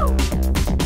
Woo-hoo!